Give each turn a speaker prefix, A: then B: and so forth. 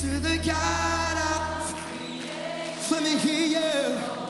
A: to the God I've created. Let me hear you.